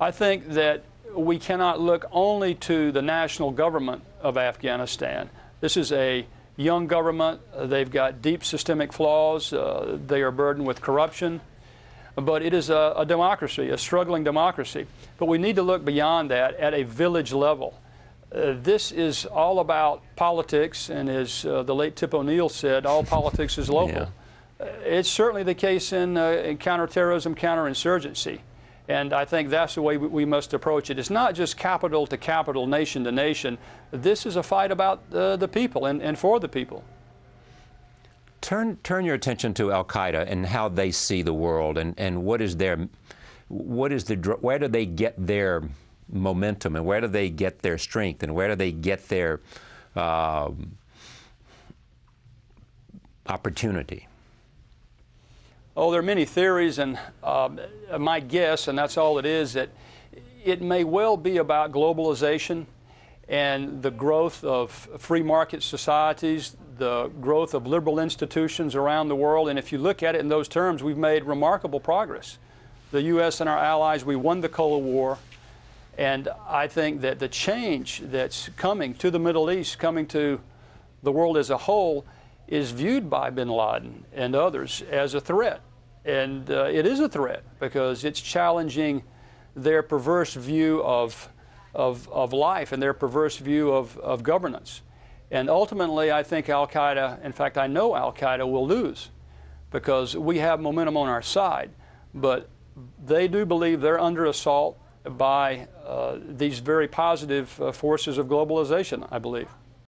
I think that we cannot look only to the national government of Afghanistan. This is a young government. They've got deep systemic flaws. Uh, they are burdened with corruption. But it is a, a, democracy, a struggling democracy. But we need to look beyond that at a village level. Uh, this is all about politics, and as uh, the late Tip O'Neill said, all politics is local. Yeah. Uh, it's certainly the case in, uh, in counterterrorism, counterinsurgency. And I think that's the way we must approach it. It's not just capital to capital, nation to nation. This is a fight about uh, the people and, and for the people. Turn, turn your attention to Al Qaeda and how they see the world and, and what is their, what is the, where do they get their momentum and where do they get their strength and where do they get their um, opportunity? Oh, there are many theories, and um, my guess, and that's all it is, that it may well be about globalization and the growth of free market societies, the growth of liberal institutions around the world. And if you look at it in those terms, we've made remarkable progress. The U.S. and our allies, we won the Cold War. And I think that the change that's coming to the Middle East, coming to the world as a whole, is viewed by bin Laden and others as a threat. And uh, it is a threat because it's challenging their perverse view of, of, of life and their perverse view of, of governance. And ultimately, I think Al Qaeda, in fact, I know Al Qaeda will lose because we have momentum on our side. But they do believe they're under assault by uh, these very positive uh, forces of globalization, I believe.